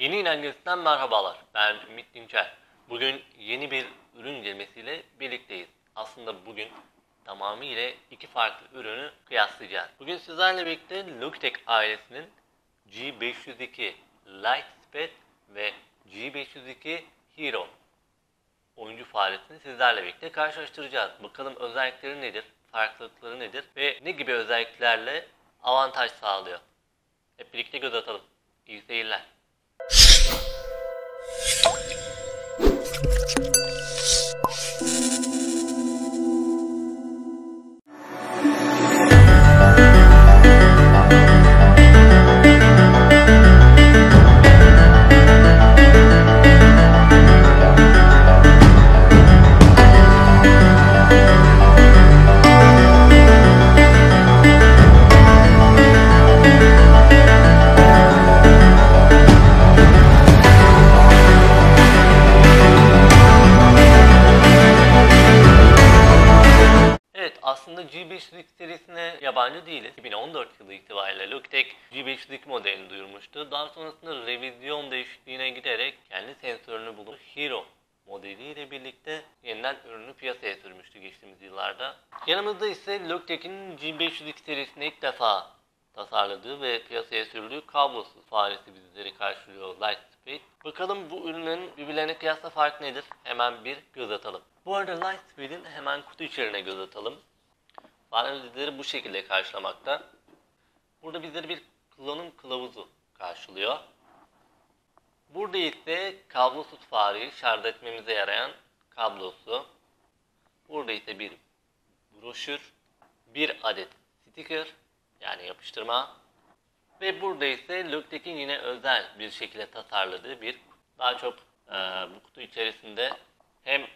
Yeni İnancısından merhabalar. Ben Ümit Dinçer. Bugün yeni bir ürün incelemesiyle birlikteyiz. Aslında bugün tamamıyla iki farklı ürünü kıyaslayacağız. Bugün sizlerle birlikte Logitech ailesinin G502 Lightspeed ve G502 Hero oyuncu faaliyetini sizlerle birlikte karşılaştıracağız. Bakalım özellikleri nedir, farklılıkları nedir ve ne gibi özelliklerle avantaj sağlıyor. Hep birlikte göz atalım. İyi seyirler. Aslında G502 serisine yabancı değiliz. 2014 yılı itibariyle Logitech G502 modelini duyurmuştu. Daha sonrasında revizyon değişikliğine giderek kendi sensörünü bulup Hero modeliyle birlikte yeniden ürünü piyasaya sürmüştü geçtiğimiz yıllarda. Yanımızda ise Logitech'in G502 serisinde ilk defa tasarladığı ve piyasaya sürdüğü kablosuz faresi bizleri karşılıyor Lightspeed. Bakalım bu ürünün birbirlerine kıyasla fark nedir? Hemen bir göz atalım. Bu arada Lightspeed'in hemen kutu içeriğine göz atalım. Fare bizleri bu şekilde karşılamakta. Burada bizleri bir kullanım kılavuzu karşılıyor. Burada ise kablosuz fareyi şarj etmemize yarayan kablosu. Burada ise bir broşür, bir adet sticker yani yapıştırma ve burada ise Logitech'in yine özel bir şekilde tasarladığı bir daha çok e, bu kutu içerisinde hem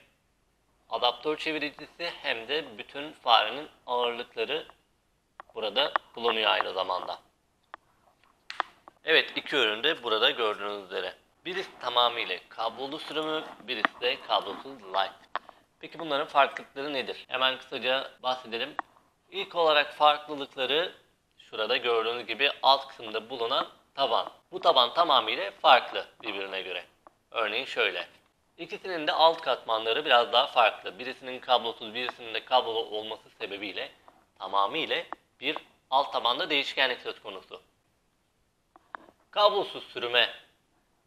adaptör çeviricisi hem de bütün farenin ağırlıkları burada bulunuyor aynı zamanda. Evet iki ürün de burada gördüğünüz üzere. Birisi tamamıyla kablolu sürümü, birisi de kablosuz light. Peki bunların farklılıkları nedir? Hemen kısaca bahsedelim. İlk olarak farklılıkları şurada gördüğünüz gibi alt kısımda bulunan taban. Bu taban tamamıyla farklı birbirine göre. Örneğin şöyle. İkisinin de alt katmanları biraz daha farklı. Birisinin kablosuz, birisinin de kablolu olması sebebiyle tamamıyla bir alt tabanda değişkenlik söz konusu. Kablosuz sürüme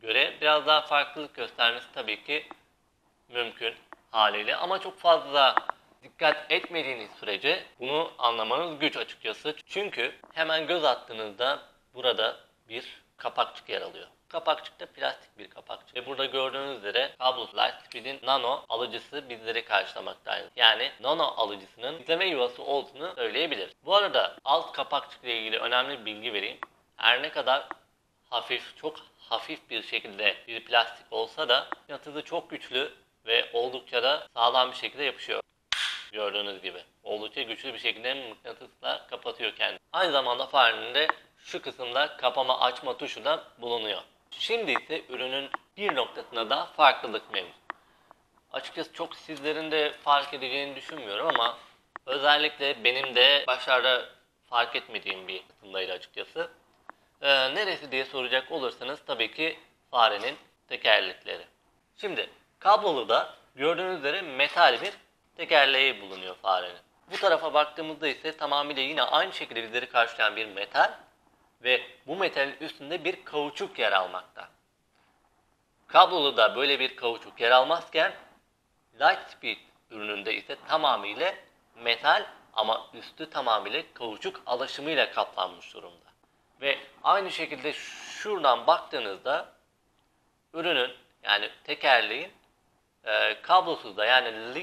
göre biraz daha farklılık göstermesi tabii ki mümkün haliyle ama çok fazla dikkat etmediğiniz sürece bunu anlamanız güç açıkçası. Çünkü hemen göz attığınızda burada bir kapakçık yer alıyor. Kapakçıkta plastik bir kapakçık. Ve burada gördüğünüz üzere kablosuz Lightspeed'in nano alıcısı bizleri karşılamaktaydı. Yani nano alıcısının izleme yuvası olduğunu söyleyebiliriz. Bu arada alt kapakçıkla ilgili önemli bir bilgi vereyim. Her ne kadar hafif, çok hafif bir şekilde bir plastik olsa da yatısı çok güçlü ve oldukça da sağlam bir şekilde yapışıyor. Gördüğünüz gibi. Oldukça güçlü bir şekilde mıknatısla kapatıyor kendini. Aynı zamanda farenin de şu kısımda kapama açma tuşu da bulunuyor. Şimdi ise ürünün bir noktasında da farklılık mevcut. Açıkçası çok sizlerin de fark edeceğini düşünmüyorum ama özellikle benim de başlarda fark etmediğim bir kısımdaydı açıkçası. Ee, neresi diye soracak olursanız tabii ki farenin tekerlekleri. Şimdi kablolu da gördüğünüz üzere metal bir tekerleği bulunuyor farenin. Bu tarafa baktığımızda ise tamamıyla yine aynı şekilde bizleri karşılayan bir metal ve bu metalin üstünde bir kauçuk yer almakta. Kablolu da böyle bir kauçuk yer almazken Lightspeed ürününde ise tamamıyla metal ama üstü tamamıyla kauçuk alaşımıyla kaplanmış durumda. Ve aynı şekilde şuradan baktığınızda ürünün yani tekerleğin e, kablosuz da yani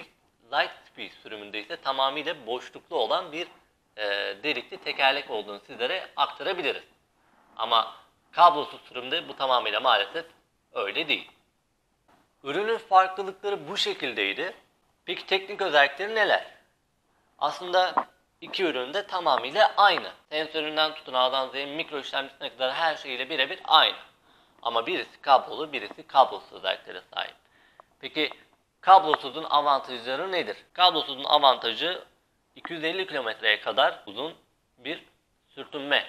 Lightspeed sürümünde ise tamamıyla boşluklu olan bir e, delikli tekerlek olduğunu sizlere aktarabiliriz. Ama kablosuz sürümde bu tamamıyla maalesef öyle değil. Ürünün farklılıkları bu şekildeydi. Peki teknik özellikleri neler? Aslında iki ürün de tamamıyla aynı. Sensöründen tutun A'dan Z'ye mikro işlemcisine kadar her şeyiyle birebir aynı. Ama birisi kablolu, birisi kablosuz özelliklere sahip. Peki kablosuzun avantajları nedir? Kablosuzun avantajı 250 kilometreye kadar uzun bir sürtünme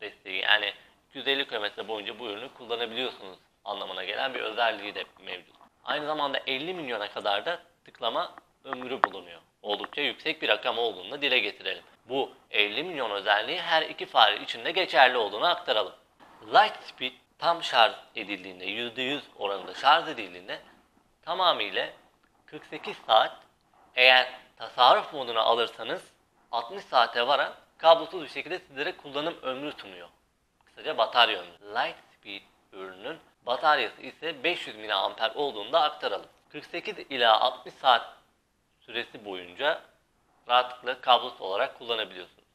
desteği. Yani 250 kilometre boyunca bu ürünü kullanabiliyorsunuz anlamına gelen bir özelliği de mevcut. Aynı zamanda 50 milyona kadar da tıklama ömrü bulunuyor. Oldukça yüksek bir rakam olduğunu da dile getirelim. Bu 50 milyon özelliği her iki fare için de geçerli olduğunu aktaralım. Light speed tam şarj edildiğinde, %100 oranında şarj edildiğinde tamamıyla 48 saat eğer tasarruf moduna alırsanız 60 saate varan kablosuz bir şekilde sizlere kullanım ömrü sunuyor. Kısaca batarya ömrü. Light Speed ürünün bataryası ise 500 mAh olduğunu da aktaralım. 48 ila 60 saat süresi boyunca rahatlıkla kablosuz olarak kullanabiliyorsunuz.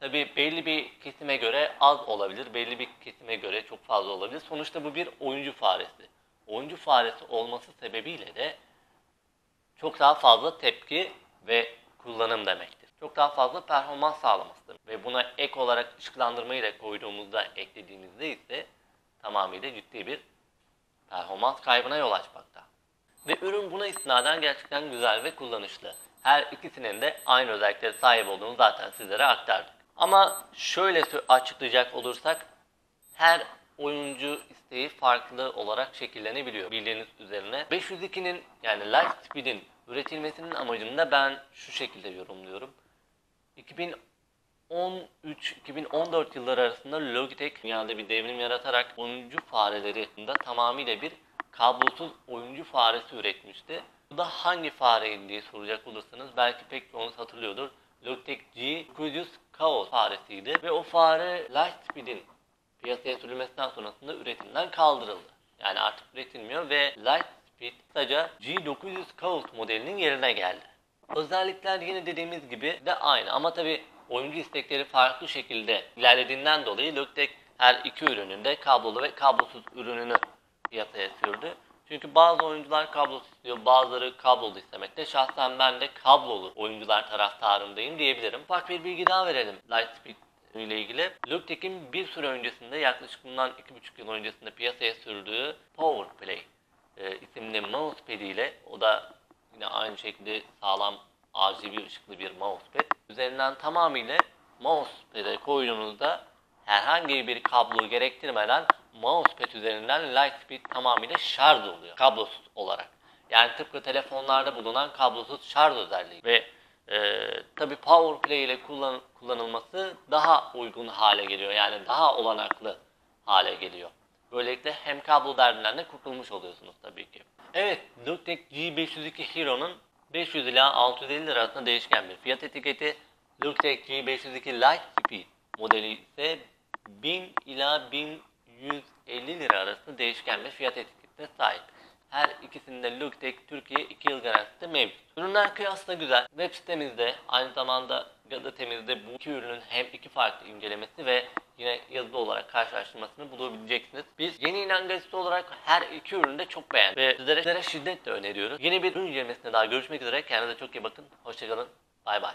Tabi belli bir kesime göre az olabilir, belli bir kesime göre çok fazla olabilir. Sonuçta bu bir oyuncu faresi. Oyuncu faresi olması sebebiyle de çok daha fazla tepki ve kullanım demektir. Çok daha fazla performans sağlamasıdır. Ve buna ek olarak ışıklandırmayı da koyduğumuzda, eklediğimizde ise tamamıyla ciddi bir performans kaybına yol açmakta. Ve ürün buna istinaden gerçekten güzel ve kullanışlı. Her ikisinin de aynı özelliklere sahip olduğunu zaten sizlere aktardık. Ama şöyle açıklayacak olursak her oyuncu isteği farklı olarak şekillenebiliyor bildiğiniz üzerine. 502'nin yani Light Speed'in üretilmesinin amacını da ben şu şekilde yorumluyorum. 2013-2014 yılları arasında Logitech dünyada bir devrim yaratarak oyuncu fareleri da tamamıyla bir kablosuz oyuncu faresi üretmişti. Bu da hangi fareydi diye soracak olursanız belki pek çoğunuz hatırlıyordur. Logitech G900 Chaos faresiydi ve o fare Lightspeed'in piyasaya sürülmesinden sonrasında üretimden kaldırıldı. Yani artık üretilmiyor ve Lightspeed kısaca G900 Chaos modelinin yerine geldi. Özellikler yine dediğimiz gibi de aynı ama tabi oyuncu istekleri farklı şekilde ilerlediğinden dolayı Logitech her iki ürünün de kablolu ve kablosuz ürününü piyasaya sürdü. Çünkü bazı oyuncular kablosuz istiyor, bazıları kablolu istemekte. Şahsen ben de kablolu oyuncular taraftarındayım diyebilirim. Ufak bir bilgi daha verelim Lightspeed ile ilgili. Logitech'in bir süre öncesinde yaklaşık bundan 2,5 yıl öncesinde piyasaya sürdüğü PowerPlay e, isimli mousepad ile o da yine aynı şekilde sağlam RGB ışıklı bir mousepad. Üzerinden tamamıyla mousepad'e koyduğunuzda herhangi bir kablo gerektirmeden mousepad üzerinden Lightspeed tamamıyla şarj oluyor. Kablosuz olarak. Yani tıpkı telefonlarda bulunan kablosuz şarj özelliği. Ve e, tabi PowerPlay ile kullan, kullanılması daha uygun hale geliyor. Yani daha olanaklı hale geliyor. Böylelikle hem kablo derdinden de kurtulmuş oluyorsunuz tabii ki. Evet, Logitech G502 Hero'nun 500 ila 650 lira arasında değişken bir fiyat etiketi. Logitech G502 Lightspeed modeli ise 1000 ila 1150 lira arasında değişken bir fiyat etiketine sahip. Her ikisinde Logitech Türkiye 2 yıl garantisi mevcut. Ürünler kıyasla güzel. Web sitemizde aynı zamanda gazetemizde bu iki ürünün hem iki farklı incelemesi ve yine yazılı olarak karşılaştırmasını bulabileceksiniz. Biz yeni inan gazetesi olarak her iki ürünü de çok beğendik ve sizlere, sizlere şiddetle öneriyoruz. Yeni bir ürün incelemesinde daha görüşmek üzere. Kendinize çok iyi bakın. Hoşçakalın. Bay bay.